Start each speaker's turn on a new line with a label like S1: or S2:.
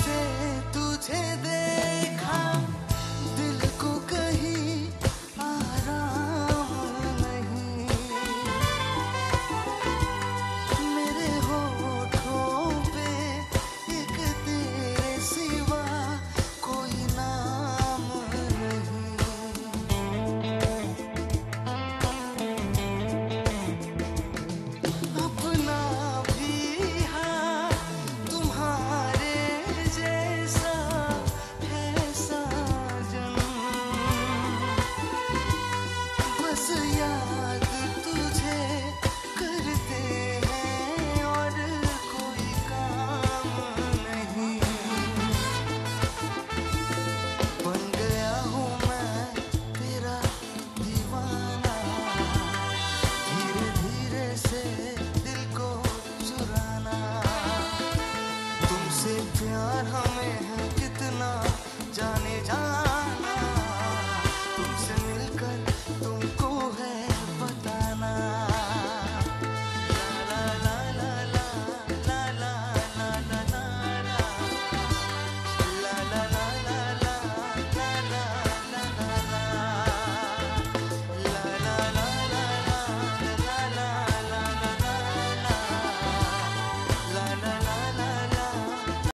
S1: से तुझे दे 这样。